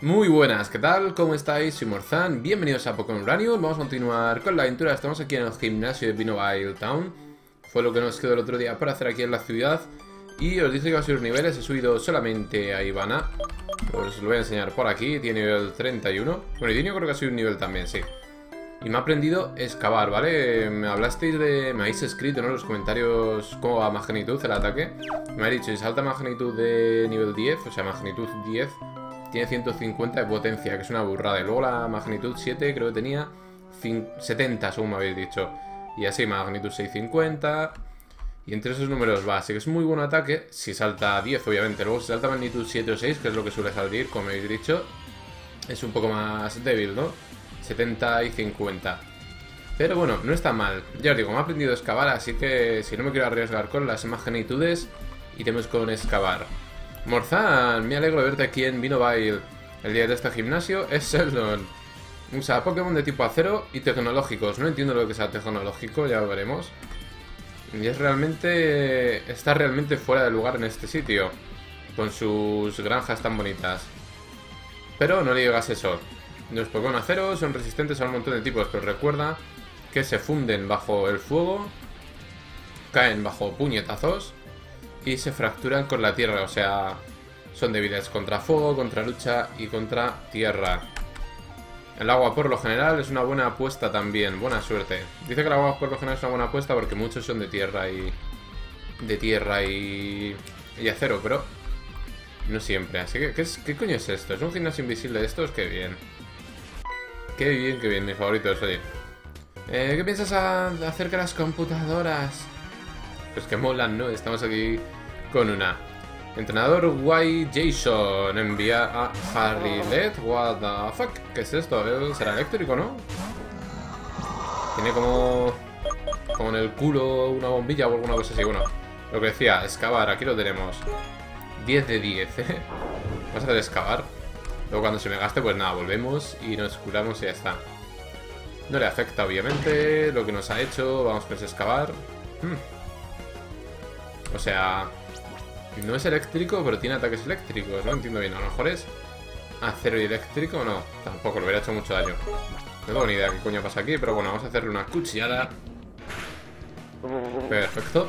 Muy buenas, ¿qué tal? ¿Cómo estáis? Soy Morzan, bienvenidos a Pokémon Uranium Vamos a continuar con la aventura, estamos aquí en el gimnasio de Pinobile Town. Fue lo que nos quedó el otro día para hacer aquí en la ciudad. Y os dije que iba a subir niveles, he subido solamente a Ivana. Os lo voy a enseñar por aquí, tiene nivel 31 Bueno, y Dinio creo que ha subido un nivel también, sí. Y me ha aprendido excavar, ¿vale? Me hablasteis de... Me habéis escrito. En los comentarios cómo va magnitud el ataque. Me ha dicho, si salta magnitud de nivel 10, o sea, magnitud 10, tiene 150 de potencia, que es una burrada. Y luego la magnitud 7 creo que tenía 70, según me habéis dicho. Y así, magnitud 650. Y entre esos números va. Así que es muy buen ataque. Si salta 10, obviamente. Luego si salta magnitud 7 o 6, que es lo que suele salir, como habéis dicho, es un poco más débil, ¿no? 70 y 50. Pero bueno, no está mal. Ya os digo, me ha aprendido a excavar, así que si no me quiero arriesgar con las magnitudes, iremos con excavar. Morzan, me alegro de verte aquí en Vinovile. El día de este gimnasio es Sheldon. Usa Pokémon de tipo acero y tecnológicos. No entiendo lo que sea tecnológico, ya lo veremos. Y es realmente... Está realmente fuera de lugar en este sitio. Con sus granjas tan bonitas. Pero no le digas eso. Los Pokémon acero son resistentes a un montón de tipos, pero recuerda que se funden bajo el fuego, caen bajo puñetazos y se fracturan con la tierra, o sea, son débiles contra fuego, contra lucha y contra tierra. El agua por lo general es una buena apuesta también, buena suerte. Dice que el agua por lo general es una buena apuesta porque muchos son de tierra y... De tierra y... Y acero, pero... No siempre, así que... ¿qué, ¿Qué coño es esto? ¿Es un gimnasio invisible de estos? Qué bien. Qué bien, qué bien, mis favoritos, oye. Eh, ¿Qué piensas acerca de las computadoras? Pues que molan, ¿no? Estamos aquí con una. Entrenador Y Jason envía a Harry Led. What the fuck? ¿Qué es esto? ¿Será eléctrico, no? Tiene como... Como en el culo una bombilla o alguna cosa así. Bueno, lo que decía, excavar. Aquí lo tenemos. 10 de 10, ¿eh? Vamos a hacer excavar. Luego cuando se me gaste, pues nada, volvemos y nos curamos y ya está. No le afecta, obviamente, lo que nos ha hecho. Vamos pues a excavar. Hmm. O sea, no es eléctrico, pero tiene ataques eléctricos. No entiendo bien. A lo mejor es acero y eléctrico. No, tampoco. Le hubiera hecho mucho daño. No tengo ni idea qué coño pasa aquí, pero bueno, vamos a hacerle una cuchillada. Perfecto.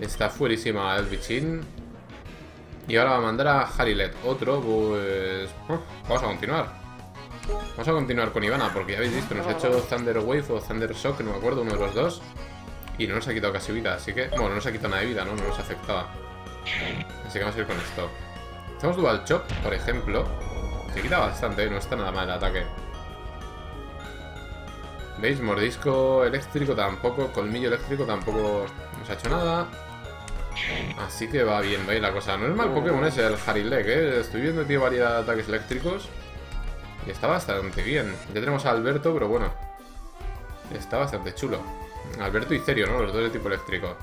Está fuerísima el bichín. Y ahora va a mandar a Harilet. Otro, pues... Oh, vamos a continuar. Vamos a continuar con Ivana, porque ya habéis visto, nos ha hecho Thunder Wave o Thunder Shock, no me acuerdo, uno de los dos. Y no nos ha quitado casi vida, así que... Bueno, no nos ha quitado nada de vida, ¿no? No nos afectaba. Así que vamos a ir con esto. Hacemos Dual Chop, por ejemplo. Se quita bastante, no está nada mal el ataque. ¿Veis? Mordisco eléctrico tampoco, colmillo eléctrico tampoco nos ha hecho nada. Así que va bien, ¿veis la cosa? No es mal Pokémon ese, el Harilek, ¿eh? Estoy viendo variedad de ataques eléctricos. Y está bastante bien. Ya tenemos a Alberto, pero bueno. Está bastante chulo. Alberto y Cerio, ¿no? Los dos de tipo eléctrico.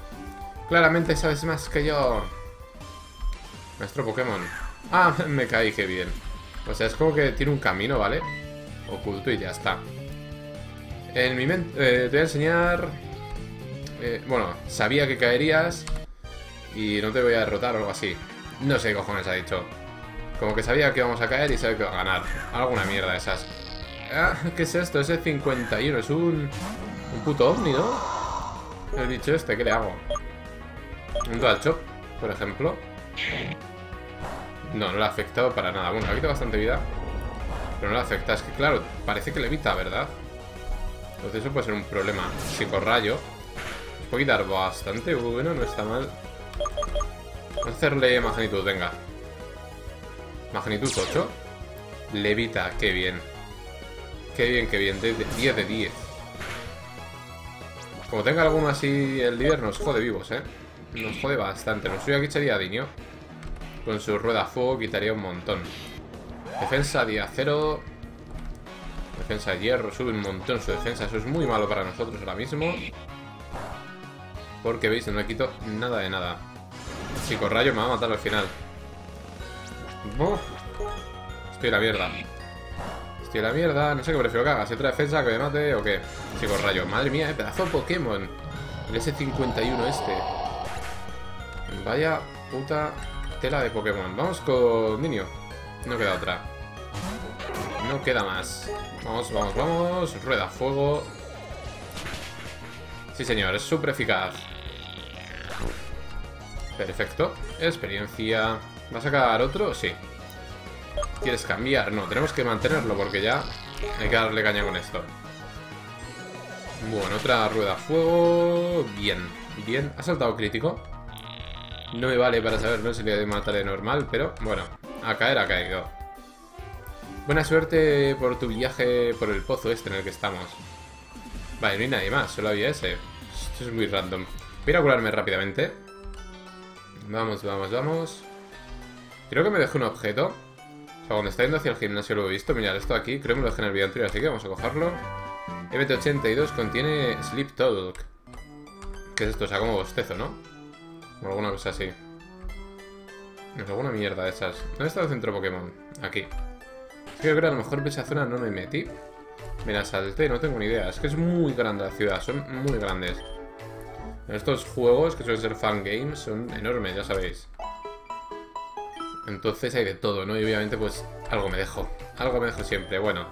Claramente sabes más que yo. Nuestro Pokémon. Ah, me caí, qué bien. O sea, es como que tiene un camino, ¿vale? Oculto y ya está. En mi mente... Eh, te voy a enseñar... Eh, bueno, sabía que caerías y no te voy a derrotar o algo así. No sé qué cojones ha dicho. Como que sabía que íbamos a caer y sabe que va a ganar. Alguna mierda de esas. Ah, ¿Qué es esto? Ese 51. Es un... Un puto ovni, ¿no? El bicho este, ¿qué le hago? Un dual chop, por ejemplo. No, no le ha afectado para nada. Bueno, le ha quitado bastante vida. Pero no le afecta. Es que, claro, parece que le evita, ¿verdad? Entonces eso puede ser un problema. Psicorrayo. Nos puede quitar bastante. Bueno, no está mal. Vamos a hacerle magnitud, venga. Magnitud 8. Levita, qué bien. Qué bien, qué bien. 10 de 10. Como tenga alguno así el líder, nos jode vivos, ¿eh? Nos jode bastante. Nos suyo aquí sería Diño. Con su rueda fuego quitaría un montón. Defensa de acero. Defensa de hierro. Sube un montón su defensa. Eso es muy malo para nosotros ahora mismo. Porque veis, no le quito nada de nada. Rayo me va a matar al final. Estoy en la mierda. En la mierda. No sé qué prefiero que haga. Si otra defensa que me mate o qué. Rayo. Madre mía, eh, pedazo de Pokémon. El S51 este. Vaya puta tela de Pokémon. Vamos con Niño. No queda otra. No queda más. Vamos, vamos, vamos. Rueda fuego. Sí, señor, es súper eficaz. Perfecto. Experiencia. ¿Va a sacar otro? Sí. ¿Quieres cambiar? No, tenemos que mantenerlo porque ya hay que darle caña con esto. Bueno, otra rueda fuego. Bien, bien. ¿Ha saltado crítico? No me vale para saber, ¿no? Si le matar de normal, pero bueno, a caer ha caído. Buena suerte por tu viaje por el pozo este en el que estamos. Vale, no hay nadie más, solo había ese. Esto es muy random. Voy a a curarme rápidamente. Vamos, vamos, vamos. Creo que me dejé un objeto. Cuando está yendo hacia el gimnasio lo he visto. Mirad, esto aquí creo que me lo dejé en el video anterior, así que vamos a cogerlo. MT82 contiene Sleep Talk. ¿Qué es esto? O sea, como bostezo, ¿no? O alguna cosa así. No alguna mierda de esas. ¿Dónde está el centro Pokémon? Aquí. Es creo que a lo mejor en esa zona no me metí. Mira, salté, no tengo ni idea. Es que es muy grande la ciudad, son muy grandes. Estos juegos, que suelen ser fan games, son enormes, ya sabéis. Entonces hay de todo, ¿no? Y obviamente, pues, algo me dejo. Algo me dejo siempre. Bueno,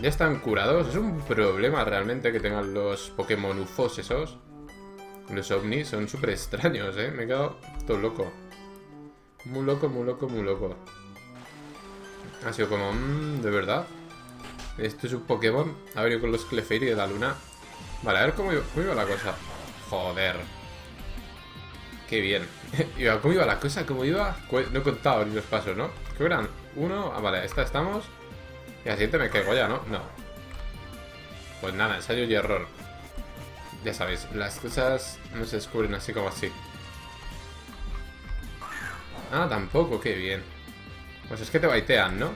ya están curados. Es un problema realmente que tengan los Pokémon UFOs esos. Los ovnis son súper extraños, ¿eh? Me he quedado todo loco. Muy loco, muy loco, muy loco. Ha sido como, mmm, ¿de verdad? Esto es un Pokémon. Ha venido con los Clefairy de la luna. Vale, a ver cómo iba, la cosa. Joder. Qué bien. ¿Cómo iba la cosa? ¿Cómo iba? No he contado ni los pasos, ¿no? ¿Qué eran? Uno. Ah, vale, esta estamos. Y al siguiente me caigo ya, ¿no? No. Pues nada, ensayo y error. Ya sabéis, las cosas no se descubren así como así. Ah, tampoco, qué bien. Pues es que te baitean, ¿no?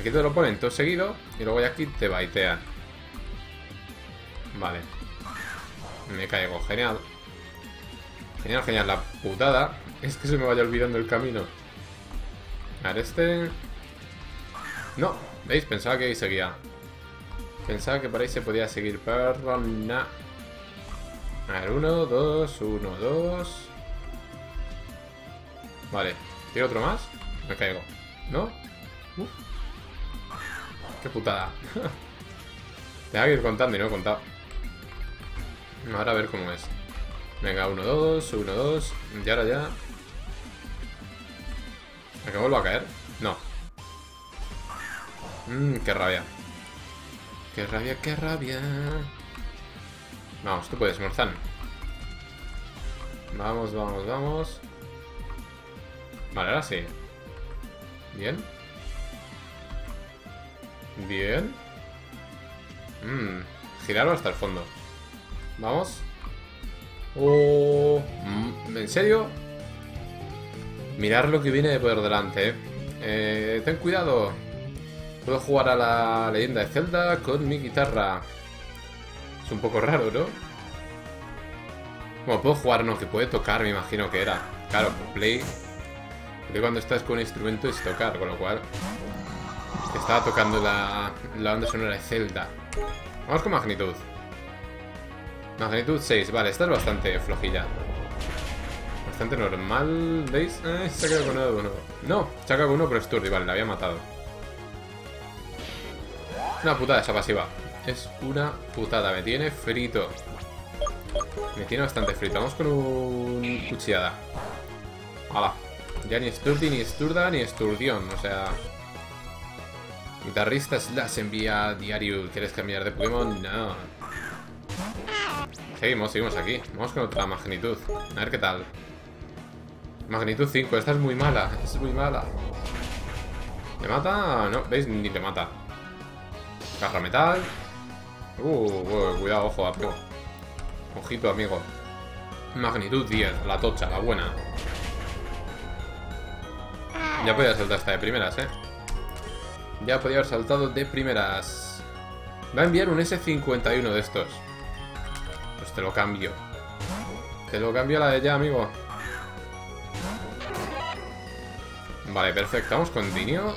Aquí te lo ponen todo seguido y luego ya aquí te baitean. Vale. Me caigo, genial. Genial, genial. La putada es que se me vaya olvidando el camino. A ver, este... No, ¿veis? Pensaba que ahí seguía. Pensaba que por ahí se podía seguir, pero no. A ver, uno, dos, uno, dos. Vale, ¿tiene otro más? Me caigo. ¿No? Uf. Qué putada. Tengo que ir contando y no he contado. Ahora a ver cómo es. Venga, uno, dos, uno, dos. Y ahora ya. ¿Me que vuelvo a caer? No. Mmm, qué rabia. ¡Qué rabia, qué rabia! Vamos, tú puedes, Morzán. Vamos, vamos, vamos. Vale, ahora sí. Bien. Bien. Mmm. Girarlo hasta el fondo. Vamos. Oh. Mm, ¿En serio? Mirar lo que viene por delante, eh. eh ten cuidado. Puedo jugar a la leyenda de Zelda con mi guitarra. Es un poco raro, ¿no? Bueno, puedo jugar, no, que puede tocar, me imagino que era. Claro, play. Play cuando estás con un instrumento es tocar, con lo cual. Estaba tocando la, la onda sonora de Zelda. Vamos con magnitud. Magnitud 6, vale, esta es bastante flojilla. Bastante normal, ¿veis? Eh, se ha quedado con uno de uno. No, se ha quedado con uno, pero es Turdi, vale, la había matado. Una putada esa pasiva. Es una putada. Me tiene frito. Me tiene bastante frito. Vamos con un cuchillada. Hala. Ya ni Sturdy, ni Sturda, ni Sturdion. O sea... Guitarrista Slash envía diario. ¿Quieres cambiar de Pokémon? No. Seguimos, seguimos aquí. Vamos con otra magnitud. A ver qué tal. Magnitud 5. Esta es muy mala. Es muy mala. ¿Le mata? No, ¿veis? Ni le mata. Caja metal. Uh, cuidado, ojo, amigo. Ojito, amigo. Magnitud 10, la tocha, la buena. Ya podía saltar esta de primeras, ¿eh? Ya podía haber saltado de primeras. Va a enviar un S51 de estos. Te lo cambio. Te lo cambio a la de ya, amigo. Vale, perfecto. Vamos con Dinio.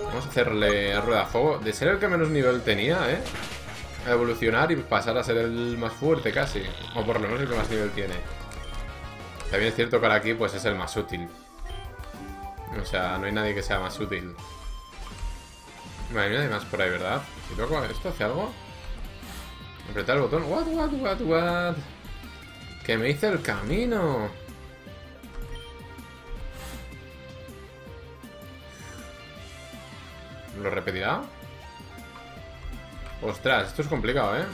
Vamos a hacerle rueda a fuego. De ser el que menos nivel tenía, ¿eh? A evolucionar y pasar a ser el más fuerte casi. O por lo menos el que más nivel tiene. También es cierto que ahora aquí pues es el más útil. O sea, no hay nadie que sea más útil. Vale, no hay más por ahí, ¿verdad? Si toco esto, ¿hace algo? Apretar el botón. What, what, what, what? Que me hice el camino. ¿Lo repetirá? Ostras, esto es complicado, ¿eh?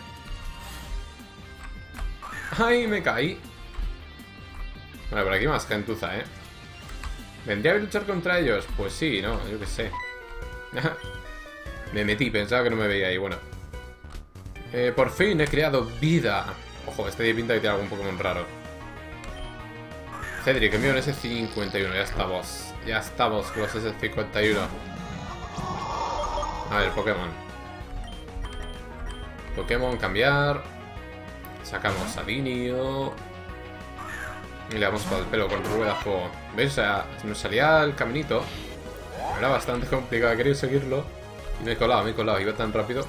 ¡Ay, me caí! Vale, por aquí más gentuza, ¿eh? ¿Vendría a luchar contra ellos? Pues sí, ¿no? Yo qué sé. me metí, pensaba que no me veía ahí. Bueno. Eh, por fin he creado vida. Ojo, este de pinta que tiene algún Pokémon raro. Cedric, envío un S51. Ya estamos. Ya estamos con los S51. A ver, Pokémon. Pokémon, cambiar. Sacamos a Dinio. Y le damos para el pelo con rueda fuego. ¿Veis? O sea, me salía el caminito. Era bastante complicado, quería seguirlo. Y me he colado, me he colado. Iba tan rápido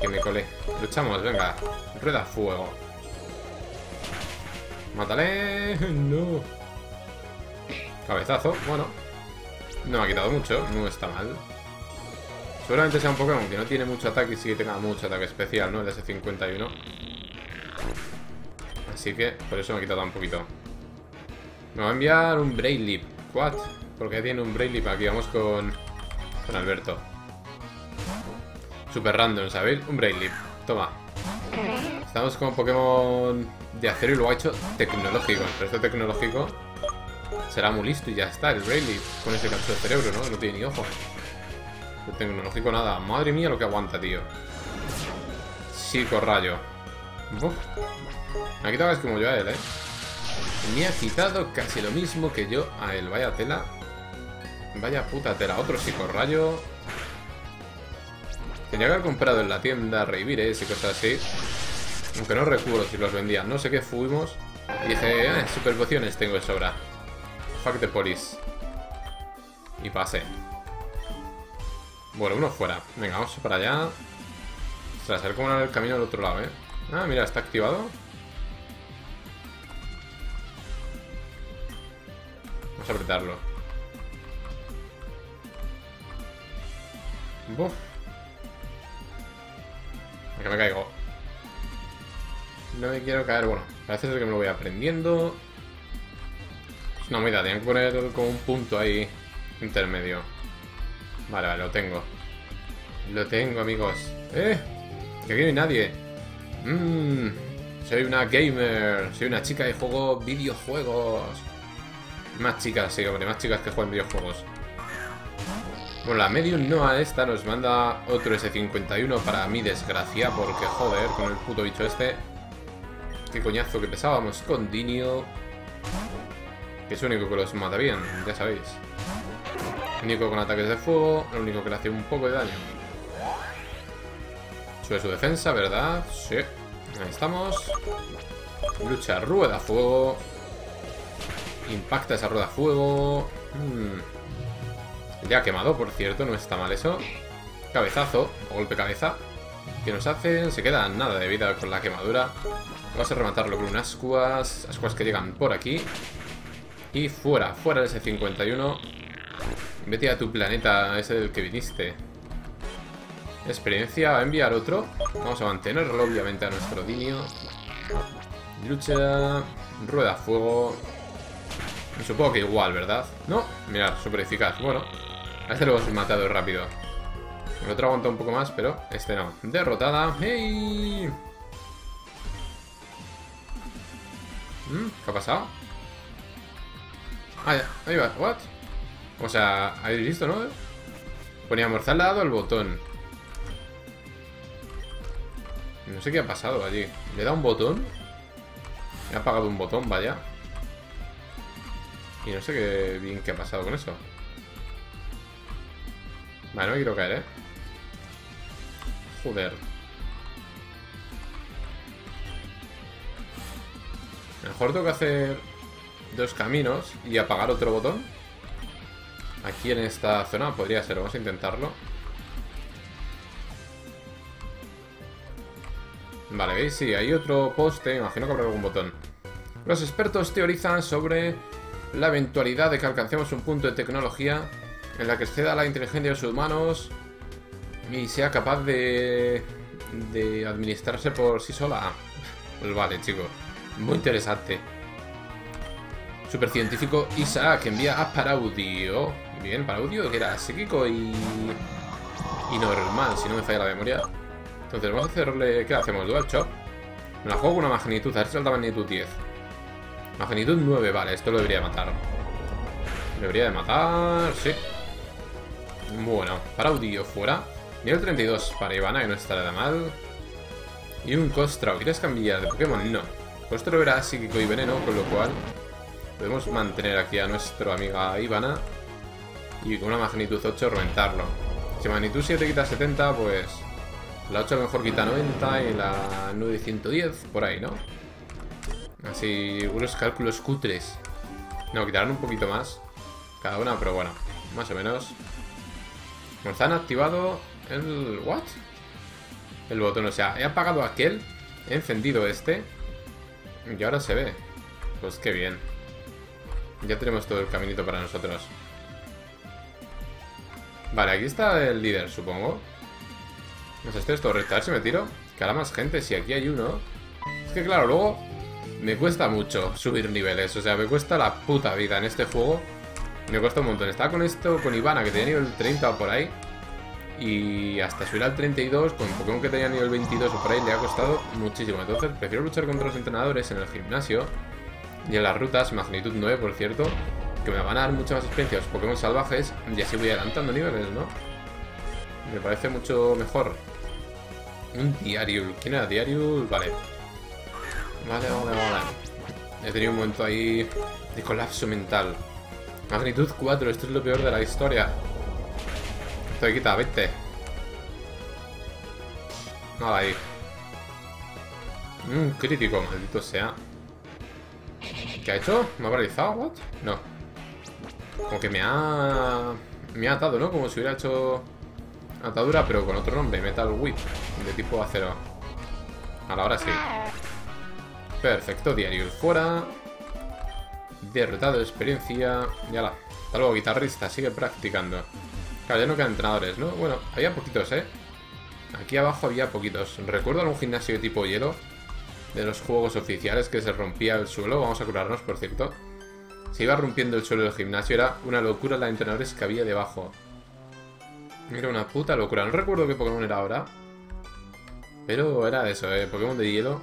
que me colé. Luchamos, venga. Rueda fuego. Mátale. No. Cabezazo, bueno. No me ha quitado mucho, no está mal. Seguramente sea un Pokémon que no tiene mucho ataque y sí que tenga mucho ataque especial, ¿no? El S51. Así que por eso me ha quitado un poquito. Me va a enviar un Braille ¿What? Porque tiene un Braille Aquí vamos con, con Alberto. Super random, ¿sabéis? Un Braille Toma. Estamos con Pokémon de acero y luego ha hecho tecnológico. Pero este tecnológico será muy listo y ya está. El Braille con ese cacho de cerebro, ¿no? No tiene ni ojo. El tecnológico nada. Madre mía lo que aguanta, tío. Psico-rayo. Me ha quitado casi como yo a él, ¿eh? Me ha quitado casi lo mismo que yo a él. Vaya tela. Vaya puta tela. Otro psicorrayo. Tenía que haber comprado en la tienda Reivires y cosas así. Aunque no recuerdo si los vendían. No sé qué fuimos. Y dije, eh, super pociones tengo de sobra. Fuck the police. Y pasé. Bueno, uno fuera. Venga, vamos para allá. Ostras, a ver cómo era el camino al otro lado, ¿eh? Ah, mira, está activado. Vamos a apretarlo. Buf. Que me caigo. No me quiero caer. Bueno, parece ser que me lo voy aprendiendo. Es una medida, tengo que poner como un punto ahí intermedio. Vale, lo tengo. Lo tengo, amigos. ¡Eh! Que aquí no hay nadie. Mmm. Soy una gamer. Soy una chica de juego videojuegos. Más chicas, sí, hombre, más chicas que juegan videojuegos. Bueno, la Medium Noah esta nos manda otro S51 para mi desgracia, porque joder, con el puto bicho este. Qué coñazo que pesábamos con Dinio. Que es el único que los mata bien, ya sabéis. Único con ataques de fuego, el único que le hace un poco de daño. Sube su defensa, ¿verdad? Sí. Ahí estamos. Lucha rueda fuego. Impacta esa rueda fuego. Hmm. Ya quemado, por cierto, no está mal eso. Cabezazo, golpe cabeza. Que nos hacen? Se queda nada de vida con la quemadura. Vamos a rematarlo con unas ascuas. Ascuas que llegan por aquí. Y fuera, fuera de ese 51. Vete a tu planeta, ese del que viniste. Experiencia, va a enviar otro. Vamos a mantenerlo, obviamente, a nuestro Dinio. Lucha, rueda fuego. Supongo que igual, ¿verdad? No, mirad, super eficaz. Bueno, a este lo hemos matado rápido. El otro aguanta un poco más, pero este no. Derrotada. ¡Hey! ¿Mm? ¿Qué ha pasado? Ah, ahí va. ¿What? O sea, habéis visto, ¿no? Ponía morza al lado el botón. No sé qué ha pasado allí. ¿Le da un botón? Me ha apagado un botón, vaya. Y no sé qué bien qué ha pasado con eso. Vale, no me quiero caer, ¿eh? Joder. Mejor tengo que hacer dos caminos y apagar otro botón. Aquí en esta zona podría ser. Vamos a intentarlo. Vale, ¿veis? Sí, hay otro poste. Imagino que habrá algún botón. Los expertos teorizan sobre la eventualidad de que alcancemos un punto de tecnología en la que exceda la inteligencia de los humanos y sea capaz de, de administrarse por sí sola. Pues vale, chicos. Muy interesante. Supercientífico Isaac envía a Paraudio. Bien, Paraudio, que era psíquico y... Y normal, si no me falla la memoria. Entonces vamos a hacerle... ¿Qué hacemos? Dual Chop. Me la juego con una magnitud. A ver si salta magnitud 10. Magnitud 9, vale. Esto lo debería matar. Debería de matar... Sí. Bueno, Paraudio fuera. Nivel 32 para Ivana, que no está nada mal. Y un Costro. ¿Quieres cambiar de Pokémon? No. Costro era psíquico y veneno, con lo cual podemos mantener aquí a nuestra amiga Ivana y con una magnitud 8 reventarlo. Si magnitud 7 quita 70, pues la 8 a lo mejor quita 90 y la 9 110, por ahí, ¿no? Así, unos cálculos cutres. No, quitarán un poquito más cada una, pero bueno, más o menos. Nos han activado el... ¿What? El botón, o sea, he apagado aquel, he encendido este y ahora se ve. Pues qué bien. Ya tenemos todo el caminito para nosotros. Vale, aquí está el líder, supongo. No sé, esto es recto. Si me tiro. Que hará más gente. Si aquí hay uno. Es que claro, luego me cuesta mucho subir niveles. O sea, me cuesta la puta vida en este juego. Me cuesta un montón. Estaba con esto, con Ivana, que tenía nivel 30 o por ahí. Y hasta subir al 32, con Pokémon que tenía nivel 22 o por ahí, le ha costado muchísimo. Entonces, prefiero luchar contra los entrenadores en el gimnasio. Y en las rutas, magnitud 9, por cierto que me van a dar mucha más experiencia los Pokémon salvajes y así voy adelantando niveles, ¿no? Me parece mucho mejor. Un diario. ¿Quién era diario? Vale. Vale, vale, vale. He tenido un momento ahí de colapso mental. Magnitud 4, esto es lo peor de la historia. Estoy quita, vete. Nada ahí. Un crítico, maldito sea. ¿Qué ha hecho? ¿Me ha paralizado? ¿What? No. Como que me ha... Me ha atado, ¿no? Como si hubiera hecho atadura, pero con otro nombre. Metal Whip, de tipo acero. A la hora sí. Perfecto, diario fuera. Derrotado de experiencia. Ya la. Hasta luego, guitarrista. Sigue practicando. Claro, ya no quedan entrenadores, ¿no? Bueno, había poquitos, ¿eh? Aquí abajo había poquitos. Recuerdo algún gimnasio de tipo hielo. De los juegos oficiales que se rompía el suelo. Vamos a curarnos, por cierto. Se iba rompiendo el suelo del gimnasio, era una locura la de entrenadores que había debajo. Era una puta locura. No recuerdo qué Pokémon era ahora. Pero era eso, eh, Pokémon de hielo.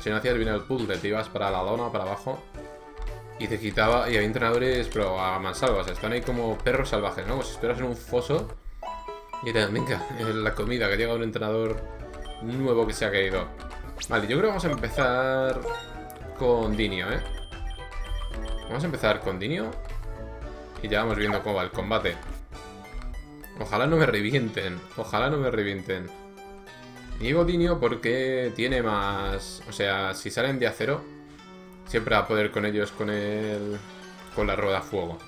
Si no hacías bien el puzzle, te ibas para la lona, para abajo. Y te quitaba. Y había entrenadores, pero a mansalvas. Están ahí como perros salvajes, ¿no? Como si estuvieras en un foso. Y te venga, la comida, que llega un entrenador nuevo que se ha caído. Vale, yo creo que vamos a empezar con Dinio, ¿eh? Vamos a empezar con Dinio. Y ya vamos viendo cómo va el combate. Ojalá no me revienten. Ojalá no me revienten. digo Dinio porque tiene más... O sea, si salen de acero, siempre va a poder con ellos con el... Con la rueda fuego.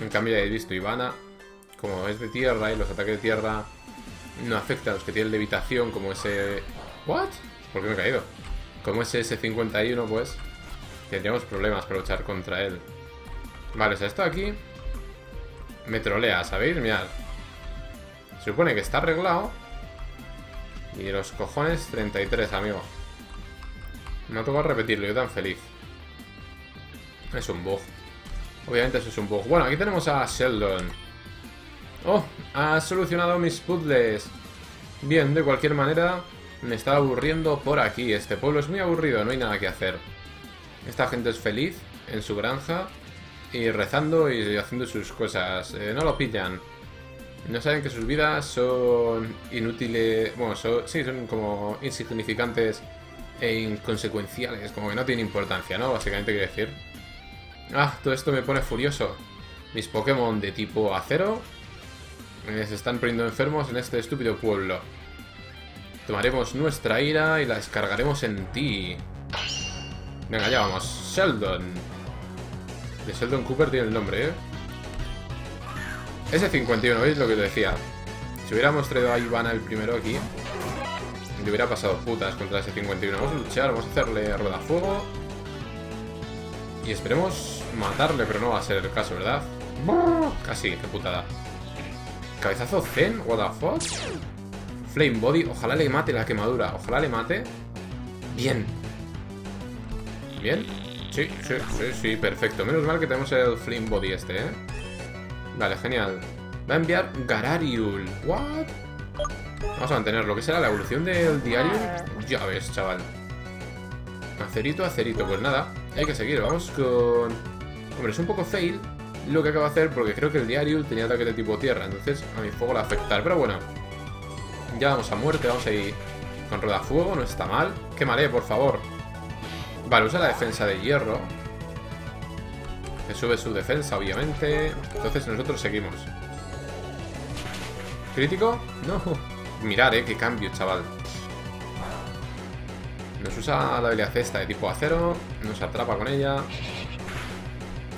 En cambio ya he visto Ivana, como es de tierra y los ataques de tierra no afectan a los que tienen levitación, como ese... ¿What? ¿Por qué me he caído? Como ese S51, pues tendríamos problemas para luchar contra él. Vale, o sea, esto aquí me trolea, ¿sabéis? Mirad. Se supone que está arreglado. Y los cojones 33, amigo. No tengo que repetirlo, yo tan feliz. Es un bug. Obviamente eso es un bug. Bueno, aquí tenemos a Sheldon. Oh, ha solucionado mis puzzles. Bien, de cualquier manera, me está aburriendo por aquí. Este pueblo es muy aburrido, no hay nada que hacer. Esta gente es feliz en su granja y rezando y haciendo sus cosas. Eh, no lo pillan. No saben que sus vidas son inútiles. Bueno, son, sí, son como insignificantes e inconsecuenciales. Como que no tienen importancia, ¿no? Básicamente quiere decir. Ah, todo esto me pone furioso. Mis Pokémon de tipo acero eh, se están poniendo enfermos en este estúpido pueblo. Tomaremos nuestra ira y la descargaremos en ti. Venga, ya vamos. Sheldon. De Sheldon Cooper tiene el nombre, ¿eh? S51, ¿veis lo que te decía? Si hubiéramos traído a Ivana el primero aquí, le hubiera pasado putas contra ese 51. Vamos a luchar, vamos a hacerle rueda fuego. Y esperemos matarle, pero no va a ser el caso, ¿verdad? Casi, qué putada. ¿Cabezazo Zen? ¿What the fuck? Flame Body. Ojalá le mate la quemadura. Ojalá le mate. Bien. Bien. Sí, sí, sí, sí, perfecto. Menos mal que tenemos el Flame Body este, ¿eh? Vale, genial. Va a enviar Garariul. ¿What? Vamos a mantenerlo. ¿Qué será la evolución del diario? Ya ves, chaval. Acerito, acerito. Pues nada, hay que seguir. Vamos con... Hombre, es un poco fail lo que acabo de hacer porque creo que el diario tenía ataque de tipo tierra. Entonces a mi fuego le va a afectar. Pero bueno, ya vamos a muerte. Vamos a ir con fuego, No está mal. Quemaré, por favor. Vale, usa la defensa de hierro. Que sube su defensa, obviamente. Entonces nosotros seguimos. ¿Crítico? No. Mirad, eh, qué cambio, chaval. Nos usa la habilidad esta de tipo acero. Nos atrapa con ella.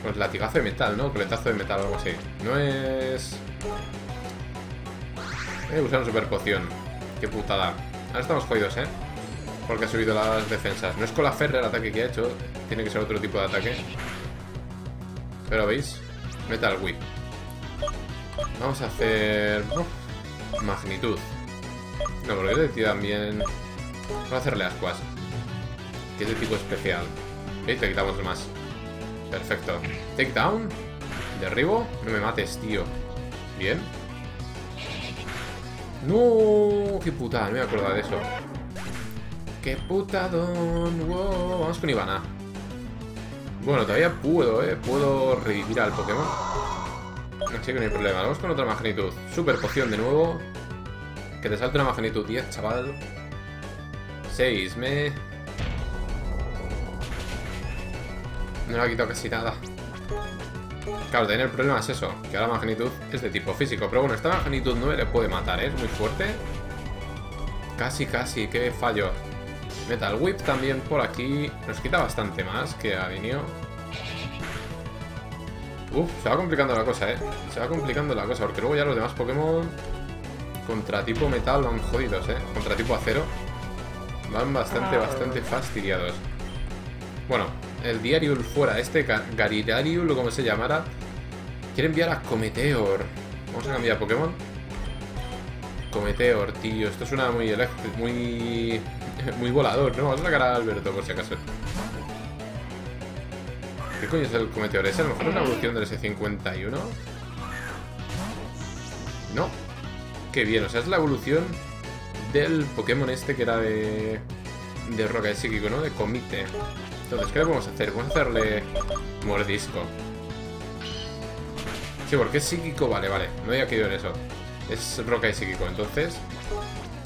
Pues latigazo de metal, ¿no? Coletazo de metal o algo así. No es... Voy a usar super poción. Qué putada. Ahora estamos jodidos, ¿eh? Porque ha subido las defensas. No es con la ferra el ataque que ha hecho. Tiene que ser otro tipo de ataque. Pero veis. Metal Whip. Vamos a hacer... magnitud. No, porque también... Vamos a hacerle ascuas. Que es de tipo especial. ¿Veis? Le quitamos más. Perfecto. Takedown. Derribo. No me mates, tío. Bien. No, qué putada, no me acuerdo de eso. Qué putadón. Wow. Vamos con Ivana. Bueno, todavía puedo, eh. Puedo revivir al Pokémon. Así que no hay problema. Vamos con otra magnitud. Super poción de nuevo. Que te salte una magnitud 10, chaval. 6, me... No le ha quitado casi nada. Claro, tener el problema es eso, que ahora magnitud es de tipo físico. Pero bueno, esta magnitud 9 le puede matar, ¿eh? es muy fuerte. Casi, casi, qué fallo. Metal Whip también por aquí. Nos quita bastante más que a Vinio. Uf, se va complicando la cosa, ¿eh? Se va complicando la cosa, porque luego ya los demás Pokémon contra tipo metal van jodidos, ¿eh? Contra tipo acero van bastante, bastante fastidiados. Bueno, el diario fuera, este Garidariul o como se llamara, quiere enviar a Cometeor. Vamos a cambiar Pokémon. Cometeor, tío, esto suena muy muy muy volador, ¿no? Vamos a sacar a Alberto por si acaso. ¿Qué coño es el Cometeor? ¿Es a lo mejor una evolución del S51? No. Qué bien, o sea, es la evolución del Pokémon este que era de... De roca de psíquico, ¿no? De comite. Entonces, ¿qué le podemos hacer? Vamos a hacerle mordisco. Sí, porque es psíquico. Vale, vale. No había caído en eso. Es roca y psíquico. Entonces,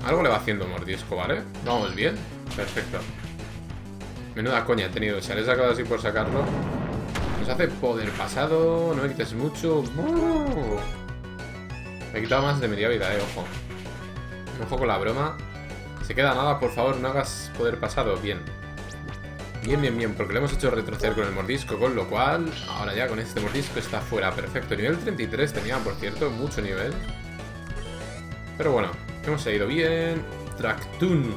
algo le va haciendo mordisco, ¿vale? Vamos bien. Perfecto. Menuda coña he tenido. Se le he sacado así por sacarlo. Nos hace poder pasado. No me quites mucho. Me he quitado más de media vida, eh. Ojo. Ojo con la broma. Se queda nada, por favor, no hagas poder pasado. Bien. Bien, bien, bien, porque le hemos hecho retroceder con el mordisco, con lo cual ahora ya con este mordisco está fuera. Perfecto, nivel 33 tenía, por cierto, mucho nivel. Pero bueno, hemos ido bien. Tractoon.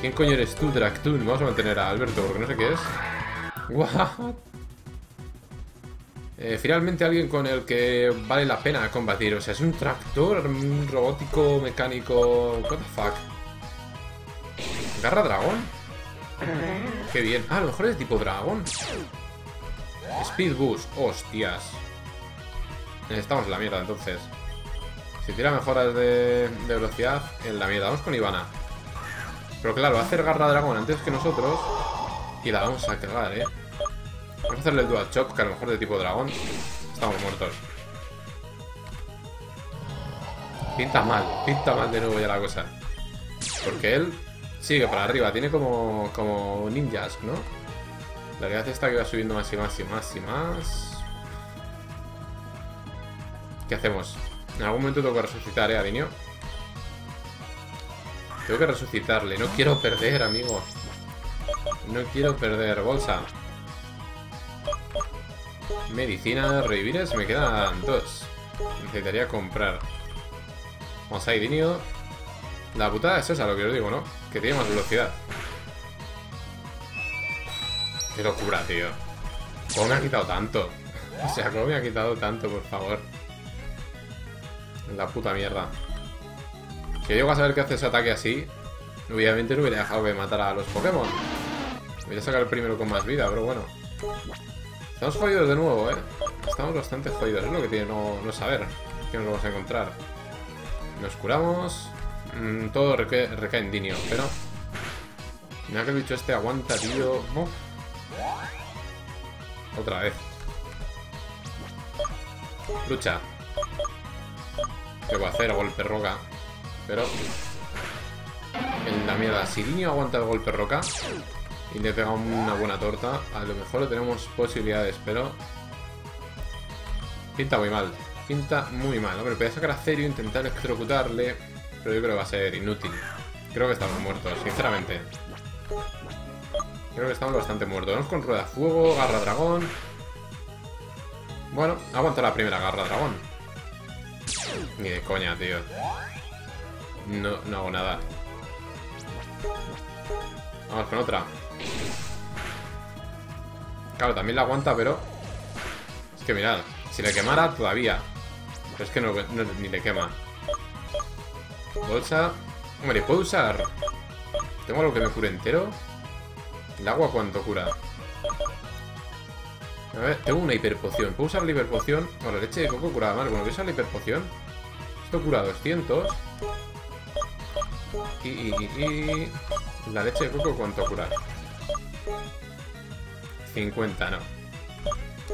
¿Quién coño eres tú, Tractoon? Vamos a mantener a Alberto porque no sé qué es. What? Eh, finalmente alguien con el que vale la pena combatir. O sea, es un tractor, un robótico, mecánico... What the fuck? ¿Garra dragón? Qué bien. Ah, a lo mejor es tipo dragón. Speed Boost. Hostias. Necesitamos la mierda, entonces. Si tira mejoras de, velocidad, en la mierda. Vamos con Ivana. Pero claro, va a hacer garra dragón antes que nosotros. Y la vamos a cagar, ¿eh? Vamos a hacerle el dual chop, que a lo mejor de tipo dragón. Estamos muertos. Pinta mal, pinta mal de nuevo ya la cosa. Porque él Sigue para arriba, tiene como, como ninjas, ¿no? La realidad está que va subiendo más y más y más y más. ¿Qué hacemos? En algún momento tengo que resucitar, ¿eh, Avinio? Tengo que resucitarle. No quiero perder, amigo. No quiero perder. Bolsa. Medicina, revivires. Me quedan dos. Necesitaría comprar. Vamos a Idinio. La putada es esa, lo que os digo, ¿no? Que tiene más velocidad. Qué locura, tío. ¿Cómo me ha quitado tanto? O sea, ¿cómo me ha quitado tanto, por favor? La puta mierda. Si llego a saber que hace ese ataque así, obviamente no hubiera dejado que matara a los Pokémon. Voy a sacar el primero con más vida, pero bueno. Estamos jodidos de nuevo, ¿eh? Estamos bastante jodidos. Es lo que tiene no, no saber qué nos vamos a encontrar. Nos curamos. Mm, todo recae, en Dinio, pero... Mira que el bicho este aguanta, tío. Otra vez. Lucha. ¿Qué voy a hacer? Golpe roca. Pero... En la mierda. Si Dinio aguanta el golpe roca y le pega una buena torta, a lo mejor tenemos posibilidades, pero... Pinta muy mal. Pinta muy mal. Hombre, voy a sacar a Cerio, intentar electrocutarle, pero yo creo que va a ser inútil. Creo que estamos muertos, sinceramente. Creo que estamos bastante muertos. Vamos con rueda fuego, garra dragón. Bueno, aguanta la primera garra dragón. Ni de coña, tío. No, no hago nada. Vamos con otra. Claro, también la aguanta, pero... Es que mirad, si le quemara todavía. Pero es que no, ni le quema. Bolsa. Hombre, ¿puedo usar? ¿Tengo algo que me cure entero? ¿El agua cuánto cura? A ver, tengo una hiperpoción. ¿Puedo usar la hiperpoción? O la leche de coco cura mal. Bueno, voy a usar la hiperpoción. Esto cura 200. Y, y, y, La leche de coco cuánto cura? 50, no.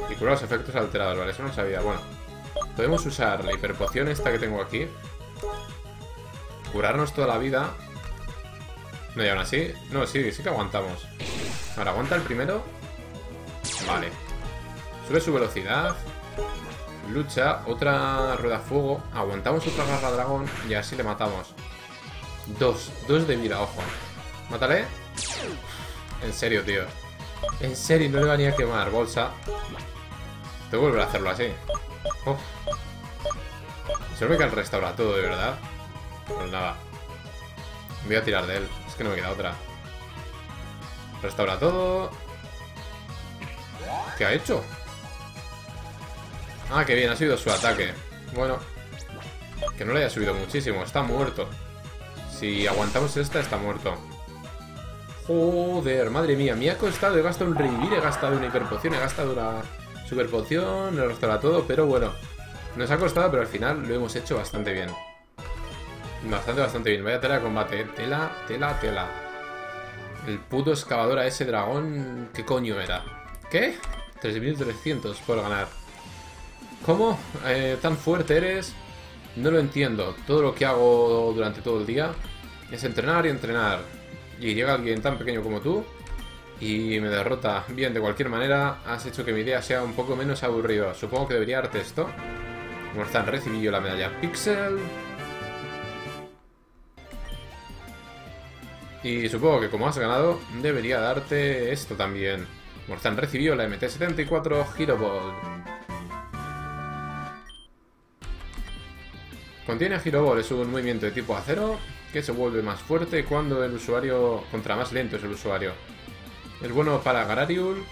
Y cura los efectos alterados, vale, eso no sabía. Bueno, podemos usar la hiperpoción esta que tengo aquí. Curarnos toda la vida. No, y aún así... No, sí, sí que aguantamos. Ahora, aguanta el primero. Vale. Sube su velocidad. Lucha. Otra rueda fuego. Aguantamos otra garra dragón. Y así le matamos. Dos. Dos de vida, ojo. Mátale. En serio, tío. En serio, no le va ni a quemar, bolsa. Tengo que volver a hacerlo así. Uf. Solo me restaura todo, de verdad. Pues nada. Voy a tirar de él. Es que no me queda otra. Restaura todo. ¿Qué ha hecho? Ah, qué bien, ha subido su ataque. Bueno. Que no le haya subido muchísimo. Está muerto. Si aguantamos esta, está muerto. Joder, madre mía, me ha costado, he gastado un revivir, he gastado una hiperpoción, he gastado una superpoción, he gastado todo, pero bueno, nos ha costado, pero al final lo hemos hecho bastante bien. Bastante, bastante bien. Vaya tela de combate, ¿eh? tela, tela, tela. El puto excavador a ese dragón, ¿qué coño era? ¿Qué? 3300 por ganar. ¿Cómo? Eh, ¿Tan fuerte eres? No lo entiendo. Todo lo que hago durante todo el día es entrenar y entrenar y llega alguien tan pequeño como tú y me derrota. Bien, de cualquier manera, has hecho que mi idea sea un poco menos aburrido. Supongo que debería darte esto. Morzan recibió la medalla Pixel. Y supongo que como has ganado, debería darte esto también. Morzan recibió la MT-74 Hero Ball. Contiene Hero Ball, es un movimiento de tipo acero que se vuelve más fuerte cuando el usuario... contra más lento es el usuario. Es bueno para Garariul,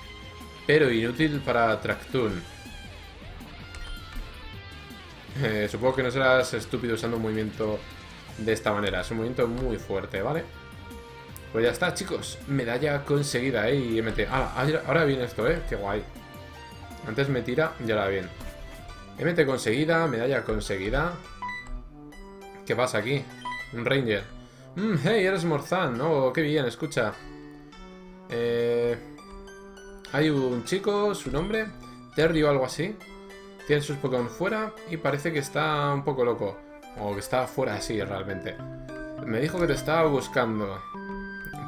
pero inútil para Tractoon. Eh, supongo que no serás estúpido usando un movimiento de esta manera. Es un movimiento muy fuerte, ¿vale? Pues ya está, chicos. Medalla conseguida, ¿eh? MT. Ah, ahora viene esto, ¿eh? Qué guay. Antes me tira y ahora bien. MT conseguida, medalla conseguida. ¿Qué pasa aquí? Un ranger. Mm, hey, eres Morzan. Oh, qué bien, escucha. Eh, hay un chico, su nombre, Terry o algo así. Tiene sus Pokémon fuera y parece que está un poco loco. O que está fuera así, realmente. Me dijo que te estaba buscando.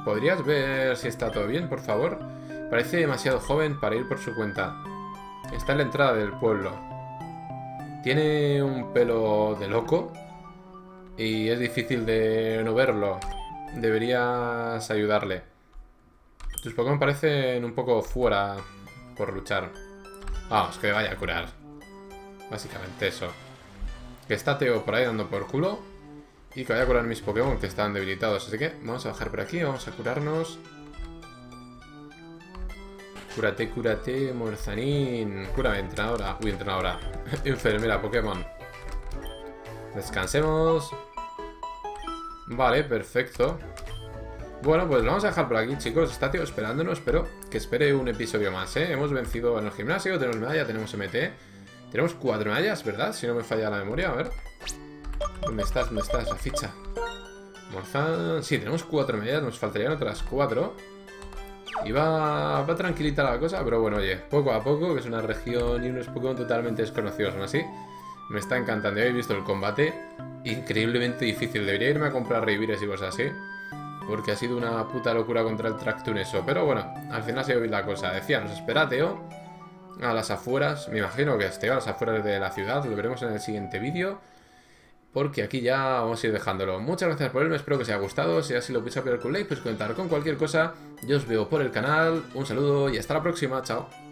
¿Podrías ver si está todo bien, por favor? Parece demasiado joven para ir por su cuenta. Está en la entrada del pueblo. Tiene un pelo de loco y es difícil de no verlo. Deberías ayudarle. Tus Pokémon parecen un poco fuera por luchar. Vamos, que vaya a curar. Básicamente eso. Que está Teo por ahí dando por culo. Y que vaya a curar mis Pokémon que están debilitados. Así que vamos a bajar por aquí, vamos a curarnos. Cúrate, cúrate, Morzanín. Cúrame, entrenadora. Uy, entrenadora. Enfermera, Pokémon. Descansemos. Vale, perfecto. Bueno, pues lo vamos a dejar por aquí, chicos. Está tío esperándonos, pero que espere un episodio más, ¿eh? Hemos vencido en el gimnasio, tenemos medalla, tenemos MT. Tenemos cuatro medallas, ¿verdad? Si no me falla la memoria, a ver. ¿Dónde estás? ¿Dónde estás? La ficha. Morzán... Sí, tenemos cuatro medallas, nos faltarían otras cuatro. Y va, va tranquilita la cosa, pero bueno, oye, poco a poco, que es una región y unos Pokémon totalmente desconocidos, ¿no así? Me está encantando, ya he visto el combate increíblemente difícil. Debería irme a comprar revivires y cosas así. Porque ha sido una puta locura contra el Tractun eso. Pero bueno, al final se bien la cosa. Decía, nos espera Teo a las afueras. Me imagino que esté a las afueras de la ciudad. Lo veremos en el siguiente vídeo. Porque aquí ya vamos a ir dejándolo. Muchas gracias por verme, espero que os haya gustado. Si así lo podéis apoyar con like, pues comentar con cualquier cosa. Yo os veo por el canal. Un saludo y hasta la próxima. Chao.